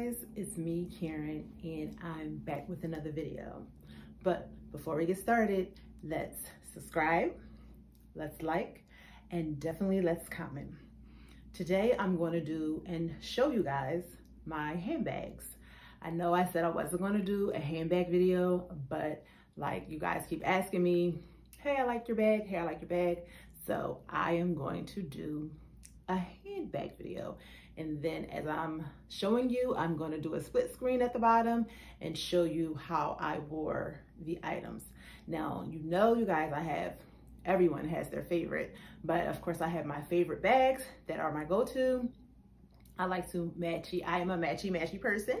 guys, it's me, Karen, and I'm back with another video. But before we get started, let's subscribe, let's like, and definitely let's comment. Today, I'm going to do and show you guys my handbags. I know I said I wasn't going to do a handbag video, but like you guys keep asking me, hey, I like your bag, hey, I like your bag. So I am going to do a handbag video. And then as I'm showing you, I'm gonna do a split screen at the bottom and show you how I wore the items. Now, you know, you guys, I have, everyone has their favorite, but of course I have my favorite bags that are my go-to. I like to matchy, I am a matchy matchy person.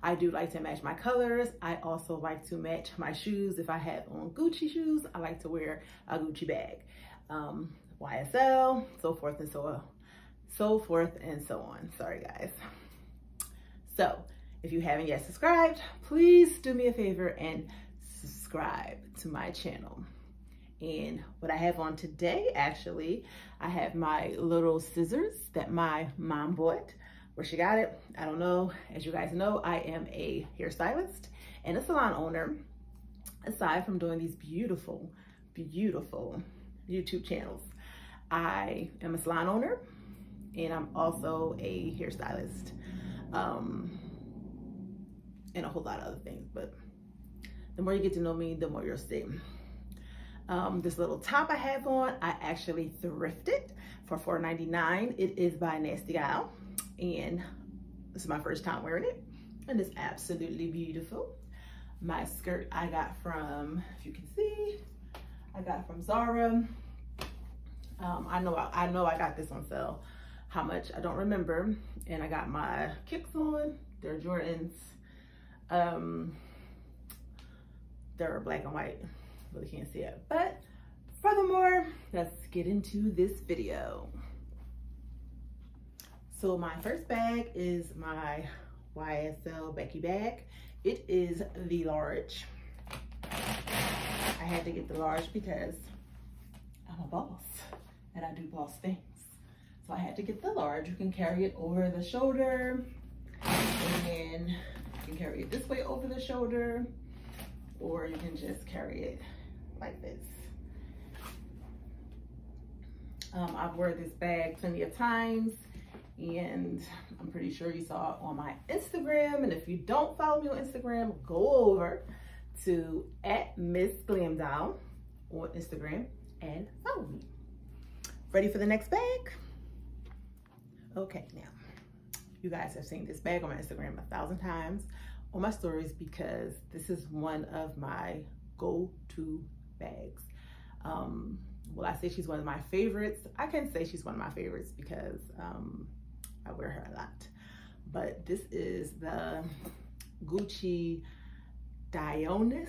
I do like to match my colors. I also like to match my shoes. If I have on Gucci shoes, I like to wear a Gucci bag. Um, YSL, so forth and so on so forth and so on. Sorry, guys. So if you haven't yet subscribed, please do me a favor and subscribe to my channel. And what I have on today, actually, I have my little scissors that my mom bought. Where she got it, I don't know. As you guys know, I am a hairstylist and a salon owner. Aside from doing these beautiful, beautiful YouTube channels, I am a salon owner and I'm also a hairstylist um, and a whole lot of other things. But the more you get to know me, the more you'll see. Um, this little top I have on, I actually thrifted for $4.99. It is by Nasty Gal, and this is my first time wearing it, and it's absolutely beautiful. My skirt I got from, if you can see, I got from Zara. Um, I know I, I know I got this on sale how much, I don't remember. And I got my kicks on, they're Jordans. Um, they're black and white, really can't see it. But furthermore, let's get into this video. So my first bag is my YSL Becky bag. It is the large. I had to get the large because I'm a boss and I do boss things. So I had to get the large. You can carry it over the shoulder and then you can carry it this way over the shoulder or you can just carry it like this. Um, I've worn this bag plenty of times and I'm pretty sure you saw it on my Instagram. And if you don't follow me on Instagram, go over to at Miss Glam on Instagram and follow me. Ready for the next bag? Okay, now, you guys have seen this bag on my Instagram a thousand times on my stories because this is one of my go-to bags. Um, well, I say she's one of my favorites. I can say she's one of my favorites because um, I wear her a lot. But this is the Gucci Dionys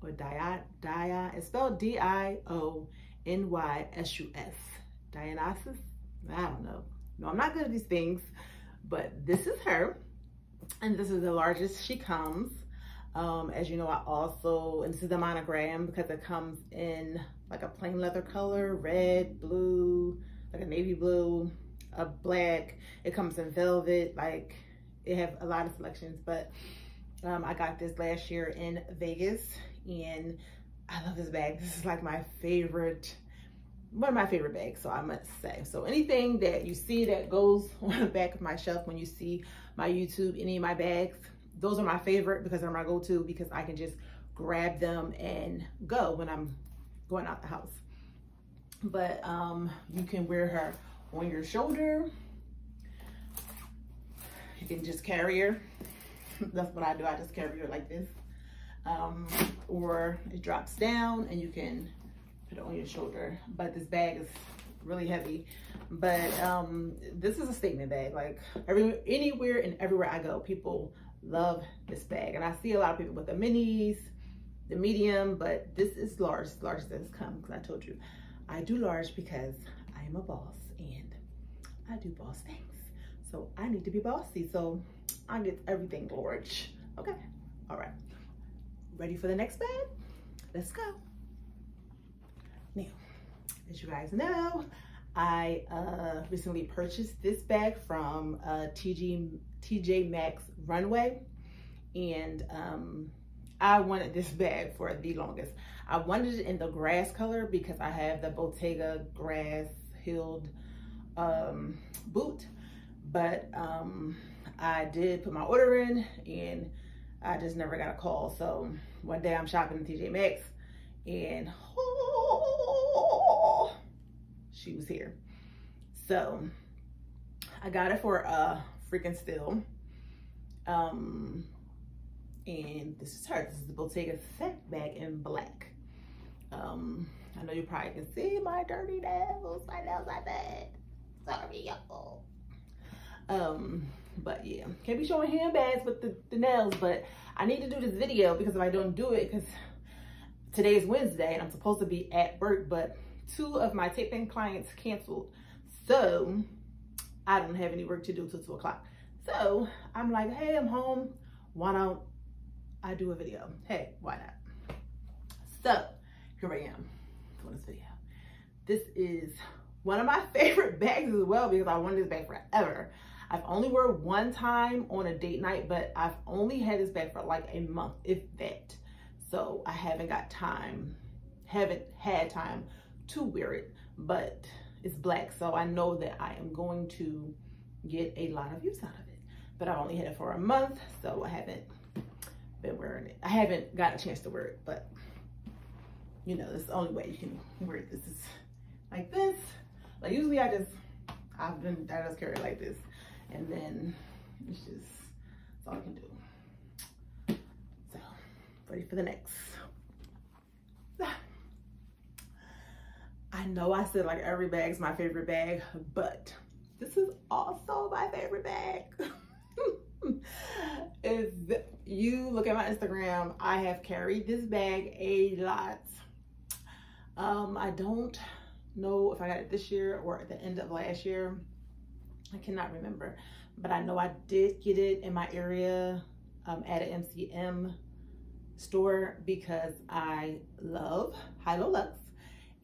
or Dia, Dia, it's spelled D-I-O-N-Y-S-U-S. Dionysus I don't know. No, I'm not good at these things, but this is her. And this is the largest she comes. Um, as you know, I also, and this is the monogram because it comes in like a plain leather color, red, blue, like a navy blue, a black. It comes in velvet, like it have a lot of selections, but um, I got this last year in Vegas and I love this bag. This is like my favorite one of my favorite bags, so I must say. So anything that you see that goes on the back of my shelf when you see my YouTube, any of my bags, those are my favorite because they're my go-to because I can just grab them and go when I'm going out the house. But um, you can wear her on your shoulder. You can just carry her. That's what I do. I just carry her like this. Um, or it drops down and you can put it on your shoulder. But this bag is really heavy. But um, this is a statement bag. Like every anywhere and everywhere I go, people love this bag. And I see a lot of people with the minis, the medium, but this is large, large as come because I told you I do large because I am a boss and I do boss things. So I need to be bossy. So I get everything large. Okay. All right. Ready for the next bag? Let's go. Now, as you guys know, I uh, recently purchased this bag from uh, TG, TJ Maxx Runway. And um, I wanted this bag for the longest. I wanted it in the grass color because I have the Bottega grass heeled um, boot. But um, I did put my order in and I just never got a call. So one day I'm shopping in TJ Maxx and she was here. So I got it for a freaking steal. Um, and this is her. This is the Bottega Set bag in black. Um, I know you probably can see my dirty nails. My nails are bad. Sorry, y'all. Um, but yeah, can't be showing handbags with the, the nails, but I need to do this video because if I don't do it, because today is Wednesday and I'm supposed to be at work, but two of my taping clients canceled. So I don't have any work to do till two o'clock. So I'm like, hey, I'm home. Why don't I do a video? Hey, why not? So here I am doing this video. This is one of my favorite bags as well because I wanted this bag forever. I've only worn one time on a date night, but I've only had this bag for like a month, if that. So I haven't got time, haven't had time to wear it, but it's black. So I know that I am going to get a lot of use out of it. But I've only had it for a month, so I haven't been wearing it. I haven't got a chance to wear it, but you know, that's the only way you can wear it. This is like this. Like usually I just, I've been, I just carry it like this. And then it's just, that's all I can do. So, ready for the next. I know I said like every bag's my favorite bag, but this is also my favorite bag. if you look at my Instagram, I have carried this bag a lot. Um, I don't know if I got it this year or at the end of last year. I cannot remember, but I know I did get it in my area um, at an MCM store because I love Hilo Lux.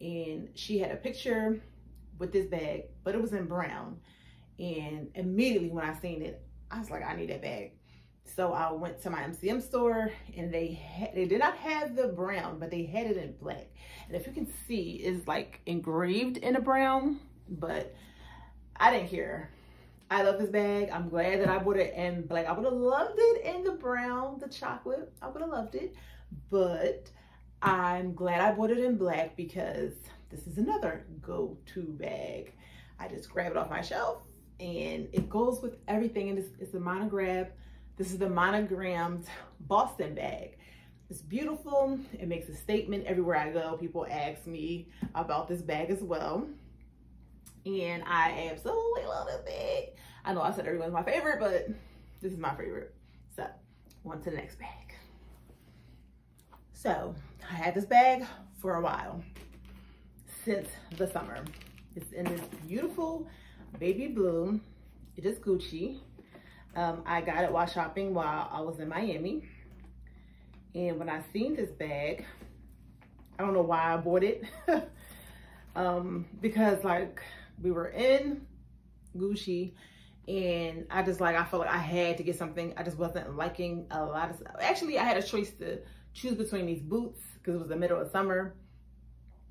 And she had a picture with this bag, but it was in brown. And immediately when I seen it, I was like, I need that bag. So I went to my MCM store and they had, they did not have the brown, but they had it in black. And if you can see, it's like engraved in a brown, but I didn't care. I love this bag. I'm glad that I bought it in black. I would have loved it in the brown, the chocolate. I would have loved it, but I'm glad I bought it in black because this is another go-to bag. I just grab it off my shelf and it goes with everything. And it's, it's a monograph this is the monogrammed Boston bag. It's beautiful. It makes a statement everywhere I go. People ask me about this bag as well. And I absolutely love this bag. I know I said everyone's my favorite, but this is my favorite. So, on to the next bag. So, I had this bag for a while, since the summer. It's in this beautiful baby blue. It is Gucci. Um, I got it while shopping while I was in Miami. And when I seen this bag, I don't know why I bought it. um, because like we were in Gucci and I just like, I felt like I had to get something. I just wasn't liking a lot of stuff. Actually, I had a choice to choose between these boots because it was the middle of summer.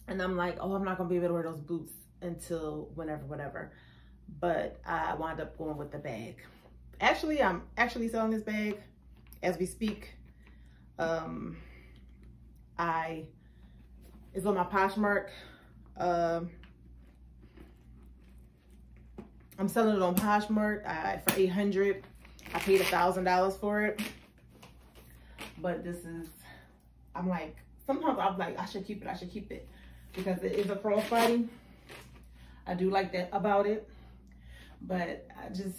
And I'm like, oh, I'm not gonna be able to wear those boots until whenever, whatever. But I wound up going with the bag actually, I'm actually selling this bag as we speak. Um, I, it's on my Poshmark. Uh, I'm selling it on Poshmark I, for 800 I paid a $1,000 for it. But this is, I'm like, sometimes I'm like, I should keep it, I should keep it. Because it is a crossbody. I do like that about it. But I just,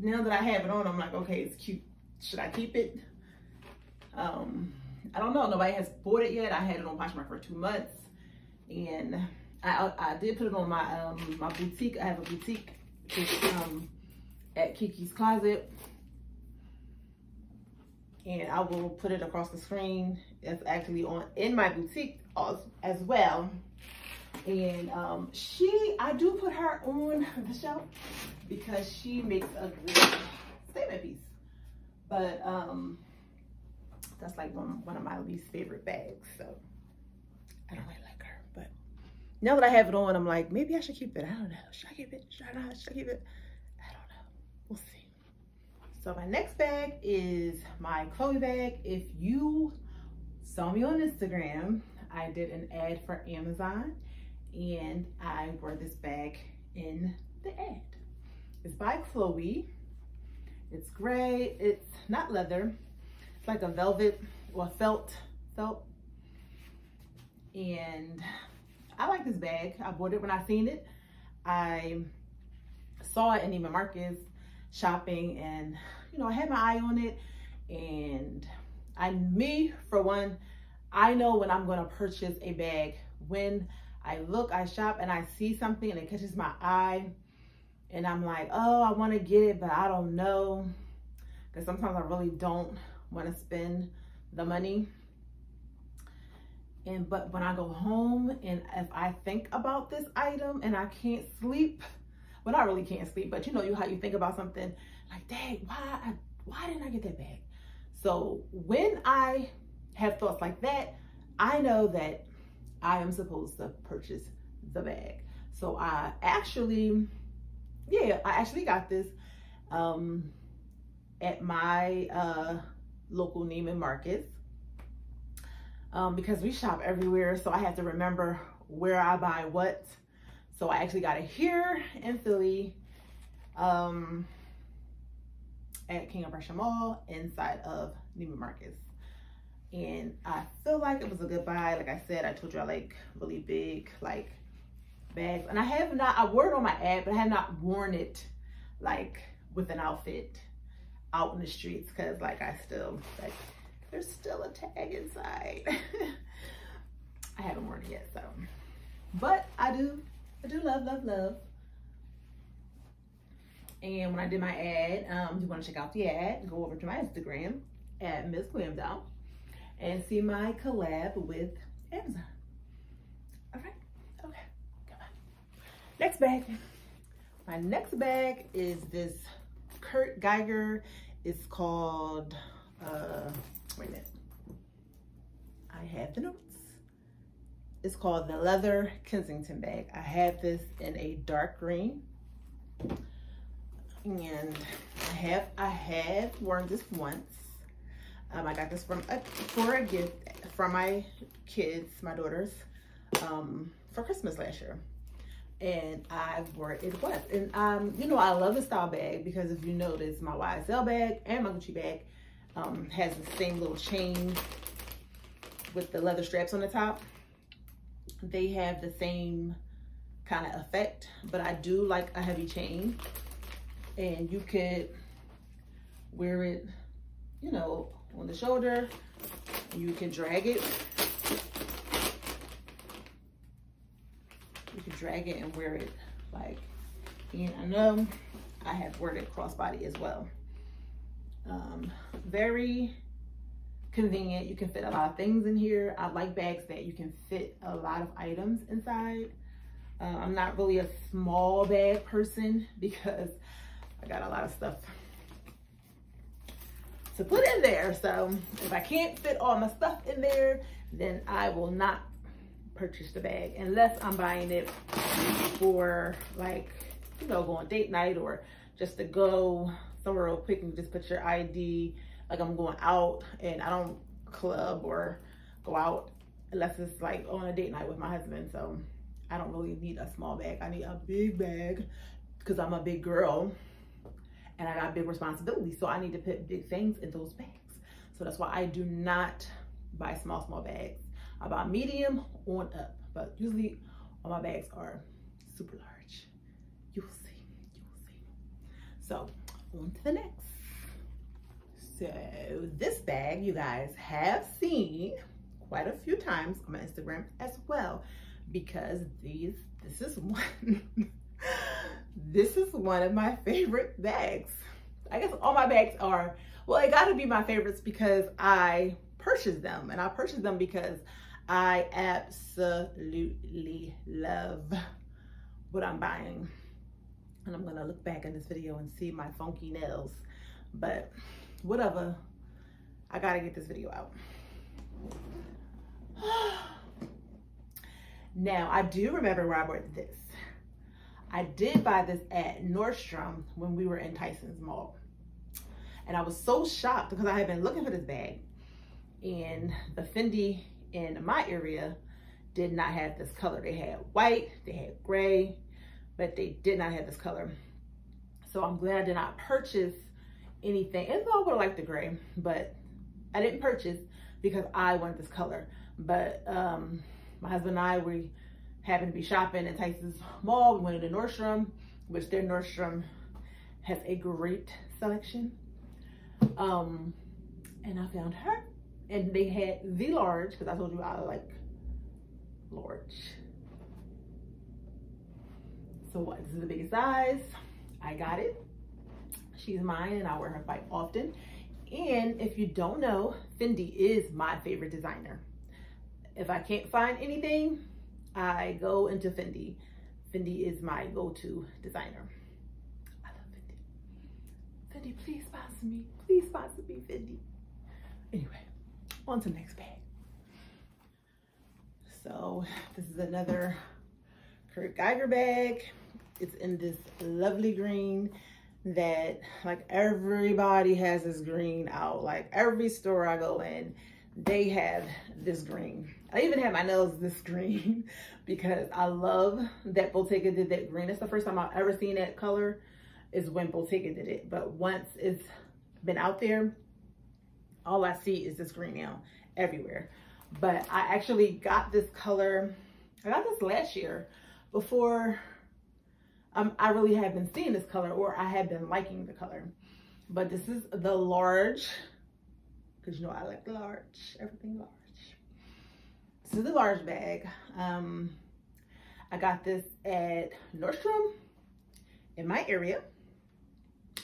now that I have it on, I'm like, okay, it's cute. Should I keep it? Um, I don't know. Nobody has bought it yet. I had it on Poshmark for two months. And I, I did put it on my um, my boutique. I have a boutique um, at Kiki's Closet. And I will put it across the screen. It's actually on in my boutique as, as well. And um, she, I do put her on the shelf because she makes a great statement piece. but um, that's like one, one of my least favorite bags. So I don't really like her, but now that I have it on, I'm like, maybe I should keep it. I don't know. Should I keep it? Should I not? Should I keep it? I don't know. We'll see. So my next bag is my Chloe bag. If you saw me on Instagram, I did an ad for Amazon and I wore this bag in the ad. It's by Chloe. It's gray. It's not leather. It's like a velvet or felt, felt. And I like this bag. I bought it when I seen it. I saw it in Neiman Marcus shopping and, you know, I had my eye on it. And I, me, for one, I know when I'm to purchase a bag. When I look, I shop, and I see something and it catches my eye. And I'm like, oh, I want to get it, but I don't know. Because sometimes I really don't want to spend the money. And but when I go home and if I think about this item and I can't sleep, well, I really can't sleep, but you know you how you think about something like, dang, why, why didn't I get that bag? So when I have thoughts like that, I know that I am supposed to purchase the bag. So I actually, yeah, I actually got this um, at my uh, local Neiman Marcus um, because we shop everywhere. So I have to remember where I buy what. So I actually got it here in Philly um, at King of Prussia Mall inside of Neiman Marcus. And I feel like it was a good buy. Like I said, I told you I like really big like bags. And I have not, I wore it on my ad, but I have not worn it like with an outfit out in the streets because like I still like there's still a tag inside. I haven't worn it yet, so but I do I do love, love, love. And when I did my ad, um, you want to check out the ad, go over to my Instagram at Miss Glamdoll and see my collab with Amazon. All right, okay, come on. Next bag. My next bag is this Kurt Geiger. It's called, uh, wait a minute. I have the notes. It's called the Leather Kensington bag. I have this in a dark green. And I have, I have worn this once. Um, I got this from a, for a gift from my kids, my daughters, um, for Christmas last year and I wore it once. And um, you know, I love the style bag because if you notice, my YSL bag and my Gucci bag um, has the same little chain with the leather straps on the top. They have the same kind of effect, but I do like a heavy chain. And you could wear it, you know, on the shoulder. You can drag it you can drag it and wear it like, and I know I have worn it crossbody as well. Um, very convenient. You can fit a lot of things in here. I like bags that you can fit a lot of items inside. Uh, I'm not really a small bag person because I got a lot of stuff to put in there. So if I can't fit all my stuff in there, then I will not purchase the bag unless I'm buying it for like, you know, going date night or just to go somewhere real quick and just put your ID, like I'm going out and I don't club or go out unless it's like on a date night with my husband. So I don't really need a small bag. I need a big bag because I'm a big girl and I got big responsibilities. So I need to put big things in those bags. So that's why I do not buy small, small bags I buy medium on up. But usually all my bags are super large. You will see, you will see. So on to the next. So this bag you guys have seen quite a few times on my Instagram as well because these, this is one, this is one of my favorite bags. I guess all my bags are, well, it gotta be my favorites because I purchased them and I purchased them because I absolutely love what I'm buying. And I'm gonna look back in this video and see my funky nails. But whatever. I gotta get this video out. now, I do remember where I bought this. I did buy this at Nordstrom when we were in Tyson's Mall. And I was so shocked because I had been looking for this bag and the Fendi in my area did not have this color. They had white, they had gray, but they did not have this color. So I'm glad I did not purchase anything. And I would like the gray, but I didn't purchase because I wanted this color. But um, my husband and I, we happened to be shopping in Tyson's Mall. We went into Nordstrom, which their Nordstrom has a great selection. Um, and I found her. And they had the large, because I told you I like large. So what, this is the biggest size. I got it. She's mine and I wear her quite often. And if you don't know, Fendi is my favorite designer. If I can't find anything, I go into Fendi. Fendi is my go-to designer. I love Fendi. Fendi, please sponsor me. Please sponsor me, Fendi. Anyway, on to the next bag. So this is another Kurt Geiger bag. It's in this lovely green that like everybody has this green out. Like every store I go in, they have this green. I even have my nails this green because I love that Bottega did that green. It's the first time I've ever seen that color is when Bottega did it. But once it's been out there, all I see is this green now everywhere. But I actually got this color, I got this last year before um, I really have been seeing this color or I have been liking the color. But this is the large, because you know I like large, everything large. This is the large bag. Um, I got this at Nordstrom in my area.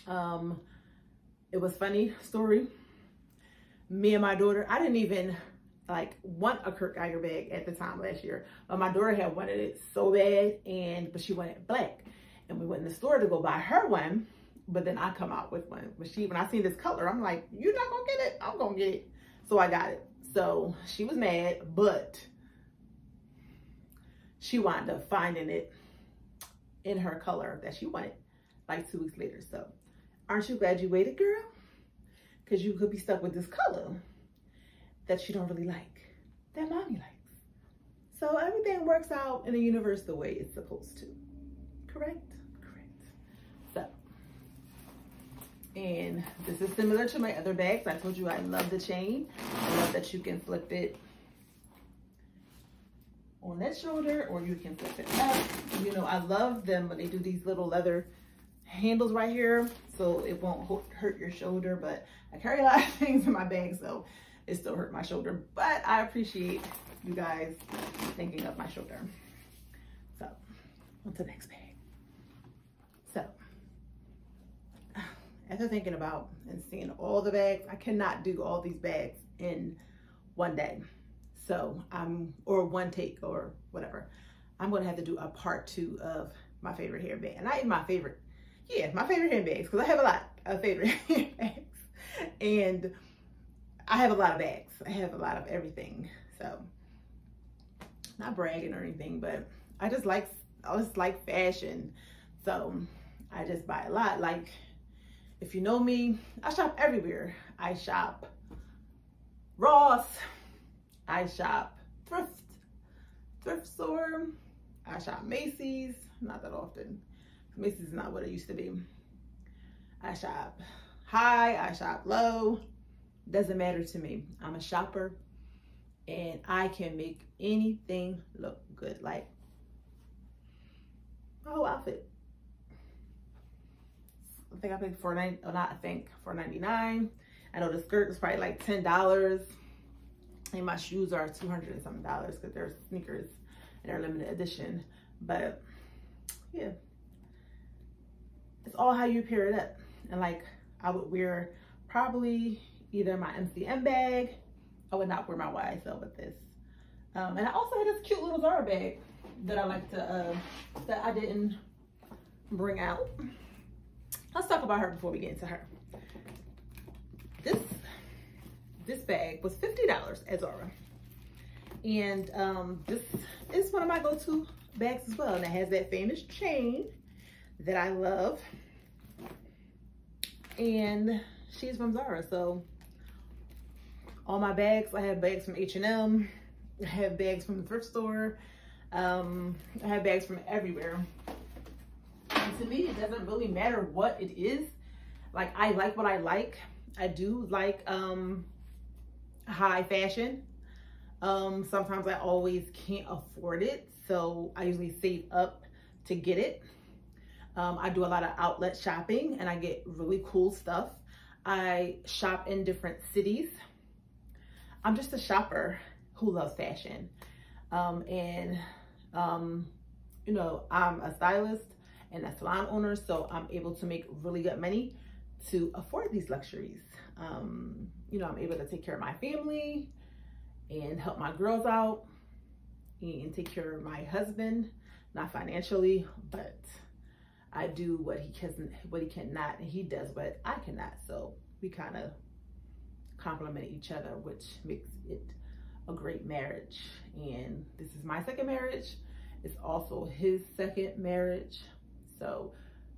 Um, it was funny story. Me and my daughter, I didn't even like want a Kurt Geiger bag at the time last year, but my daughter had wanted it so bad and, but she wanted black and we went in the store to go buy her one. But then I come out with one. But she, when I seen this color, I'm like, you're not gonna get it. I'm gonna get it. So I got it. So she was mad, but she wound up finding it in her color that she wanted like two weeks later. So aren't you glad you waited, girl? Because you could be stuck with this color that you don't really like, that mommy likes. So everything works out in the universe the way it's supposed to, correct? Correct. So, and this is similar to my other bags. I told you I love the chain. That you can flip it on that shoulder or you can flip it up. You know, I love them when they do these little leather handles right here so it won't hurt your shoulder. But I carry a lot of things in my bag so it still hurt my shoulder. But I appreciate you guys thinking of my shoulder. So, on to the next bag. So, after thinking about and seeing all the bags, I cannot do all these bags in one day. So I'm, or one take or whatever. I'm gonna have to do a part two of my favorite handbag. Not even my favorite, yeah, my favorite handbags, because I have a lot of favorite handbags. And I have a lot of bags. I have a lot of everything. So not bragging or anything, but I just like, I just like fashion. So I just buy a lot. Like if you know me, I shop everywhere. I shop Ross, I shop thrift, thrift store, I shop Macy's, not that often. Macy's is not what it used to be. I shop high, I shop low, doesn't matter to me. I'm a shopper and I can make anything look good. Like my whole outfit I think I paid for nine, or oh, not I think for 99. I know the skirt is probably like ten dollars, and my shoes are two hundred and something dollars because they're sneakers and they're limited edition. But yeah, it's all how you pair it up. And like I would wear probably either my MCM bag. I would not wear my YSL with this. Um, and I also had this cute little Zara bag that I like to, uh, that I didn't bring out. Let's talk about her before we get into her. This bag was $50 at Zara. And um, this is one of my go-to bags as well. And it has that famous chain that I love. And she's from Zara. So all my bags, I have bags from H&M. I have bags from the thrift store. Um, I have bags from everywhere. And to me, it doesn't really matter what it is. Like, I like what I like. I do like um, high fashion. Um, sometimes I always can't afford it. So I usually save up to get it. Um, I do a lot of outlet shopping and I get really cool stuff. I shop in different cities. I'm just a shopper who loves fashion. Um, and, um, you know, I'm a stylist and a salon owner, so I'm able to make really good money to afford these luxuries. Um, you know, I'm able to take care of my family and help my girls out and take care of my husband, not financially, but I do what he can what he cannot, and he does what I cannot. So we kind of complement each other, which makes it a great marriage. And this is my second marriage. It's also his second marriage. So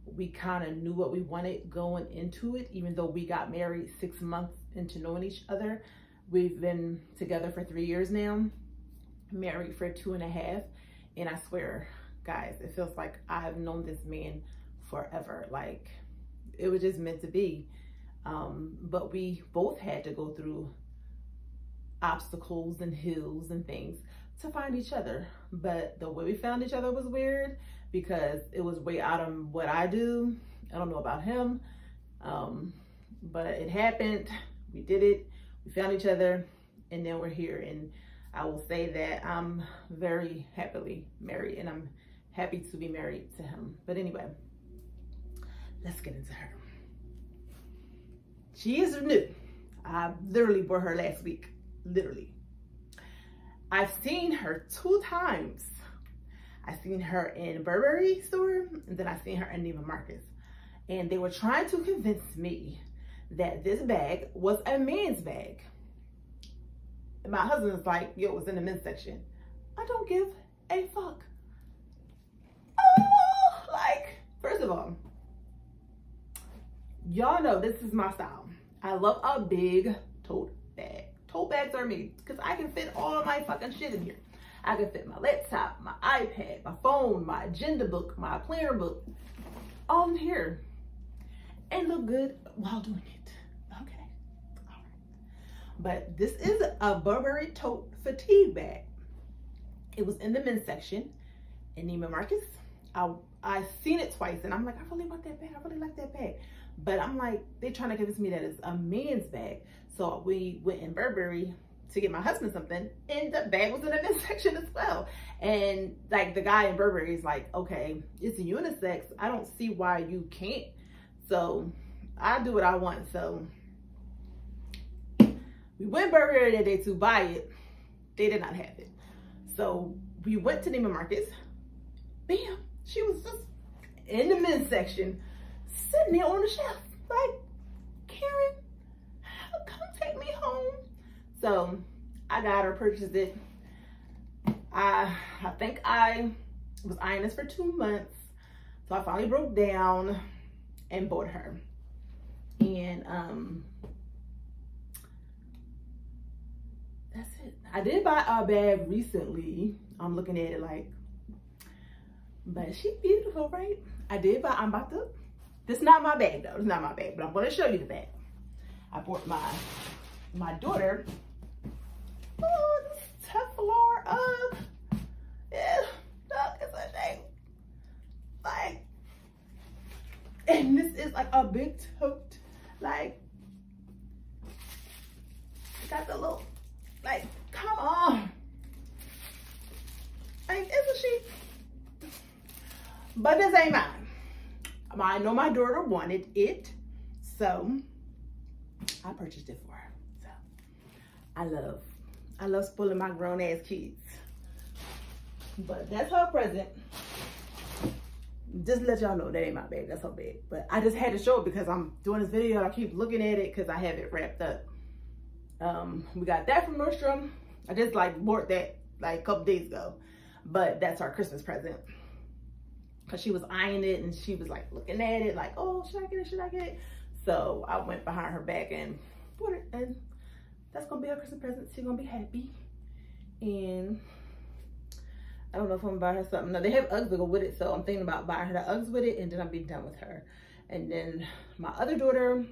we kind of knew what we wanted going into it, even though we got married six months into knowing each other. We've been together for three years now, married for two and a half. And I swear, guys, it feels like I've known this man forever. Like it was just meant to be. Um, but we both had to go through obstacles and hills and things to find each other. But the way we found each other was weird because it was way out of what I do. I don't know about him. Um, but it happened. We did it. We found each other and then we're here. And I will say that I'm very happily married and I'm happy to be married to him. But anyway, let's get into her. She is new. I literally bought her last week, literally. I've seen her two times. I've seen her in Burberry store, and then I've seen her in Neiman Marcus. And they were trying to convince me that this bag was a man's bag. And my husband's like, yo, it was in the men's section. I don't give a fuck. Oh, like, first of all, y'all know this is my style. I love a big tote bag. Tote bags are me because I can fit all my fucking shit in here. I can fit my laptop, my iPad, my phone, my agenda book, my planner book, all in here and look good while doing it. Okay, all right. But this is a Burberry tote fatigue bag. It was in the men's section in Neiman Marcus. I I seen it twice and I'm like, I really want that bag. I really like that bag. But I'm like, they're trying to convince me that it's a man's bag. So we went in Burberry to get my husband something and the bag was in the men's section as well. And like the guy in Burberry is like, okay, it's a unisex. I don't see why you can't. So I do what I want. So we went Burberry that day to buy it. They did not have it. So we went to Neiman Marcus. Bam, she was just in the men's section sitting there on the shelf. Like, Karen, come take me home. So I got her, purchased it. I, I think I was eyeing this for two months. So I finally broke down and bought her. And um, that's it. I did buy a bag recently. I'm looking at it like, but she's beautiful, right? I did buy, I'm about to this not my bag though. It's not my bag, but I'm gonna show you the bag. I bought my my daughter. Oh, this Telfar Ugg. Yeah, dog, it's a shame. Like, and this is like a big tote. Like, got the little, like, come on. Like, isn't she? But this ain't mine. I know my daughter wanted it, so I purchased it for her. So I love, I love spoiling my grown ass kids. But that's her present. Just let y'all know that ain't my bag, that's her bag. But I just had to show it because I'm doing this video. I keep looking at it because I have it wrapped up. Um, we got that from Nordstrom. I just like bought that like a couple days ago, but that's our Christmas present. Cause she was eyeing it and she was like looking at it like, oh, should I get it? Should I get it? So I went behind her back and bought it and that's gonna be her Christmas present. She's gonna be happy. And I don't know if I'm gonna buy her something. Now they have Uggs to go with it, so I'm thinking about buying her the Uggs with it and then I'll be done with her. And then my other daughter,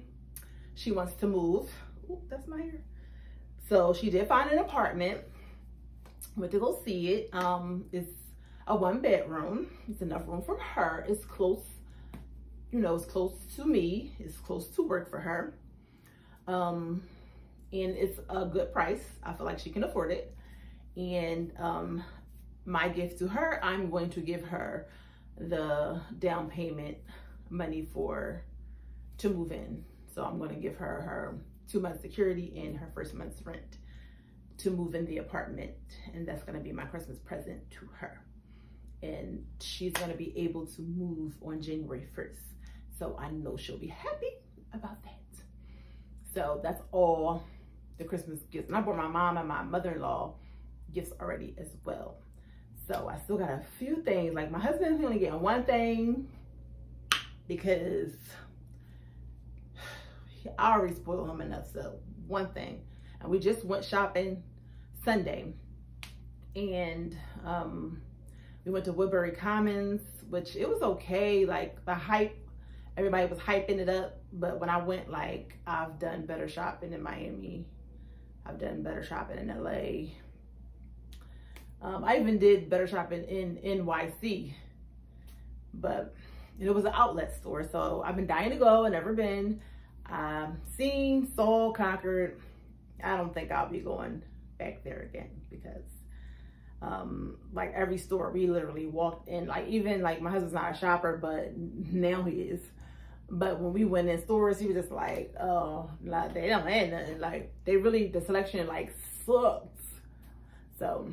she wants to move. Ooh, that's my hair. So she did find an apartment. Went to go see it. Um, it's a one bedroom. It's enough room for her. It's close, you know, it's close to me. It's close to work for her. Um, and it's a good price. I feel like she can afford it. And um, my gift to her, I'm going to give her the down payment money for to move in. So I'm going to give her her two months security and her first month's rent to move in the apartment. And that's going to be my Christmas present to her. And she's going to be able to move on January 1st. So I know she'll be happy about that. So that's all the Christmas gifts. And I bought my mom and my mother-in-law gifts already as well. So I still got a few things. Like my husband's only getting one thing because I already spoiled him enough. So one thing. And we just went shopping Sunday. And um, we went to Woodbury Commons, which it was okay. Like the hype, everybody was hyping it up. But when I went, like I've done better shopping in Miami. I've done better shopping in LA. Um, I even did better shopping in NYC, but it was an outlet store. So I've been dying to go. I've never been. Um, seen, saw, conquered. I don't think I'll be going back there again because um, like every store we literally walked in, like even like my husband's not a shopper, but now he is. But when we went in stores, he was just like, oh, like they don't have nothing. Like they really, the selection like sucked. So